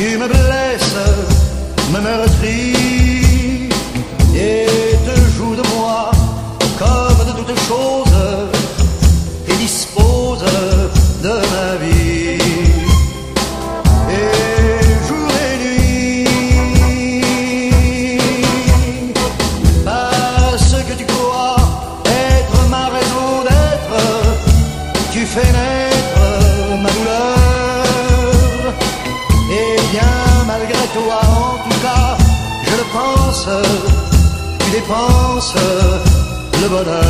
tu me blesses, me meurtris et te joues de moi comme de toutes choses et dispose de ma vie. Et jour et nuit, parce que tu crois être ma raison d'être, tu fais naître. Toi, en tout cas, je le pense, tu dépenses le bonheur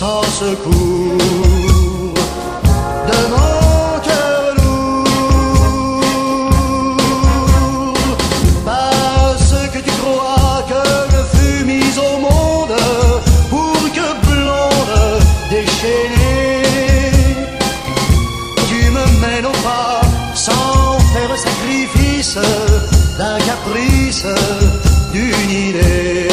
sans secours. De mon cœur lourd, parce que tu crois que je fus mise au monde pour que blonde déchaînée, tu me mènes au pas sans faire sacrifice d'un caprice, d'une idée.